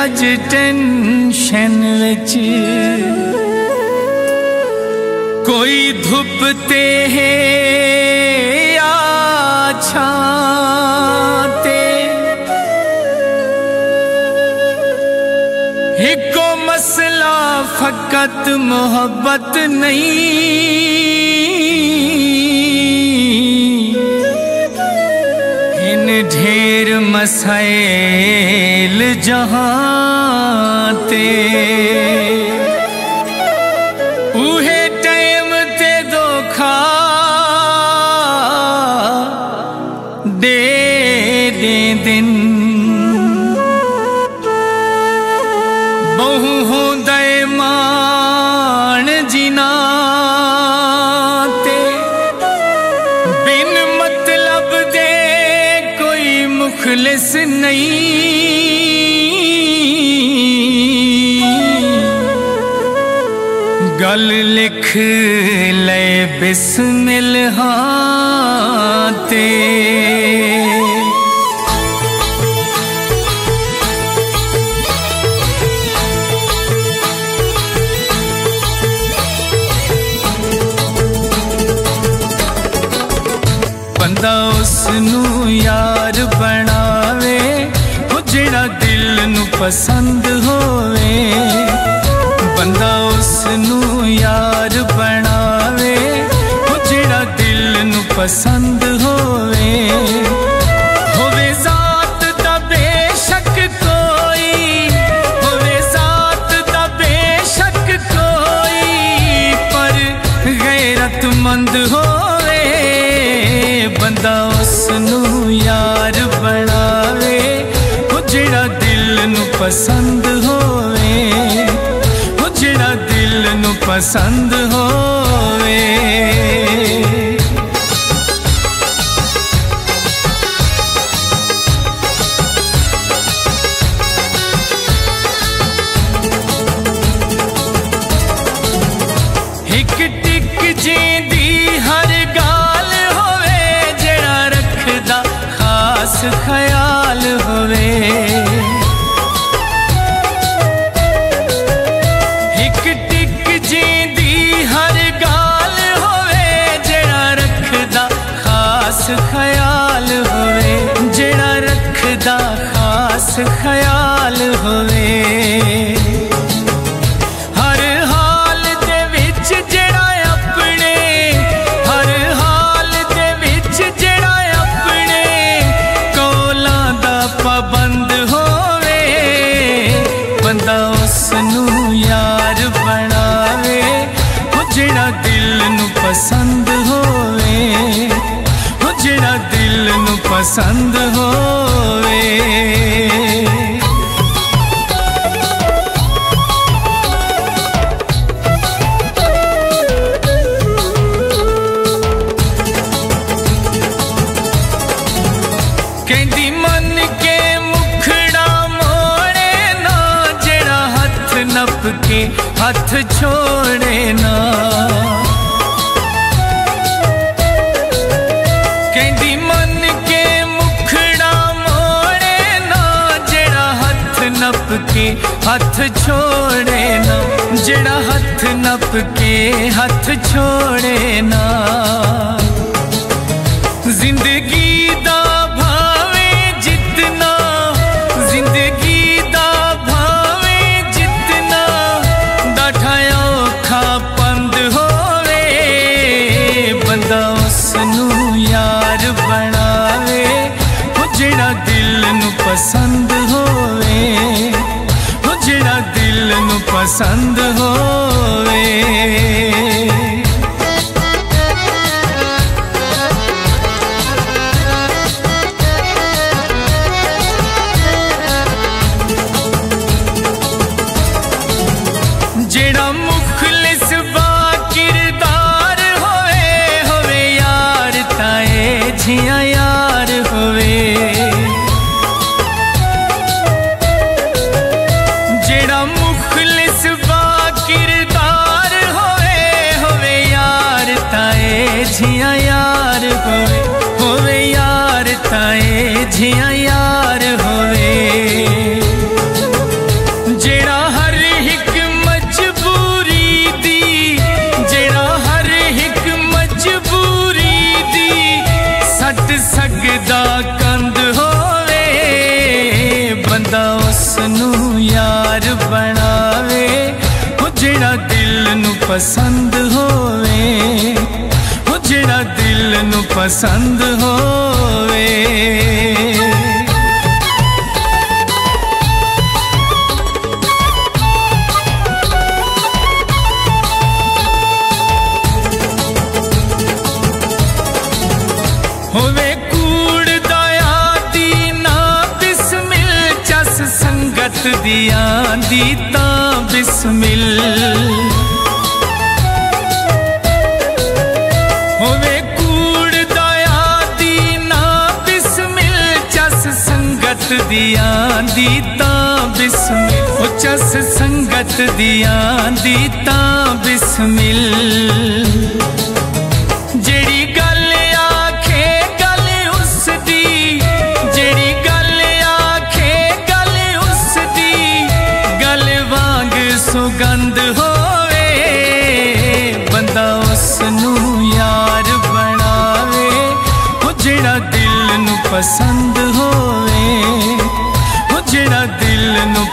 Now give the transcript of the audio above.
ਅੱਜ ਟੈਨਸ਼ਨ ਵਿੱਚ ਕੋਈ ਧੁੱਪ ਤੇ ਹੈ ਆ ਛਾਂ ਤੇ ਇੱਕੋ ਮਸਲਾ ਫਕਤ ਮੁਹੱਬਤ ਨਹੀਂ ढेर मसाइल जहां ਗੱਲ ਲਿਖ ਲੈ ਬਿਸਮਿਲ ਹਾਂ ਬੰਦਾ ਉਸ ਨੂੰ ਯਾਰ ਬਣ ਪਸੰਦ ਹੋਵੇ, ਬੰਦਾ ਉਸ ਨੂੰ ਯਾਰ ਬਣਾਵੇ, ਉਹ ਜਿਹੜਾ ਦਿਲ ਨੂੰ ਪਸੰਦ ਹੋਵੇ। ਹੋਵੇ ਜ਼ਾਤ ਦਾ ਬੇਸ਼ੱਕ ਕੋਈ, ਹੋਵੇ ਜ਼ਾਤ ਦਾ ਬੇਸ਼ੱਕ ਕੋਈ, ਪਰ ਗੈਰਤਮੰਦ ਹੋਵੇ, ਬੰਦਾ ਉਸ ਨੂੰ ਪਸੰਦ ਹੋਵੇ ਉਹ ਜਿਹੜਾ ਦਿਲ ਨੂੰ ਪਸੰਦ ਹੋਵੇ। ਇੱਕ ਟਿਕ ਜੀਂਦੀ ਪਸੰਦ ਹੋਵੇ। ਕਹਿੰਦੀ, ਮੰਨ ਕੇ ਮੁਖੜਾ ਮੋੜੇ ਨਾ, ਜਿਹੜਾ ਹੱਥ ਨੱਪ ਕੇ ਹੱਥ ਛੋੜੇ ਨਾ। ਕਹਿੰਦੀ, ਮੰਨ ਕੇ ਹੱਥ ਛੋੜੇ ਨਾ ਜਿਹੜਾ ਹੱਥ ਨੱਪ ਕੇ ਹੱਥ ਛੋੜੇ ਨਾ। ਦਿਲ ਨੂੰ ਪਸੰਦ ਹੋਵੇ, ਉਹ ਜਿਹੜਾ ਦਿਲ ਨੂੰ ਪਸੰਦ ਹੋਵੇ। ਹੋਵੇ ਕੂੜ ਦਇਆ ਦੀ ਨਾ ਬਿਸਮਿਲ ਚਸ ਸੰਗਤ ਦੀਆਂ ਦੀ ਤਾਂ ਬਿਸਮਿਲ। ਸੰਗਤ ਦੀਆਂ ਦੀ ਤਾਂ ਬਿਸਮਿਲ। ਉਹ ਚਸ ਸੰਗਤ ਦੀਆਂ ਦੀ ਤਾਂ ਬਿਸਮਿਲ। ਜਿਹੜੀ ਗੱਲ ਆਖੇ, ਗੱਲ ਉਸ ਦੀ ਜਿਹੜੀ ਗੱਲ ਆਖੇ, ਗੱਲ ਉਸ ਦੀ ਗੱਲ ਵਾਂਗ ਸੁਗੰਧ ਹੋਵੇ, ਬੰਦਾ ਉਸ ਨੂੰ ਯਾਰ ਬਣਾਵੇ। ਉਹ ਜਿਹੜਾ ਦਿਲ ਨੂੰ ਪਸੰਦ